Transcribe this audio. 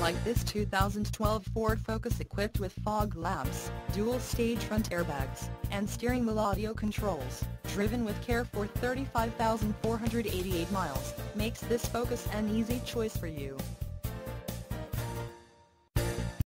Like this 2012 Ford Focus equipped with fog lamps, dual-stage front airbags, and steering wheel audio controls, driven with care for 35,488 miles, makes this Focus an easy choice for you.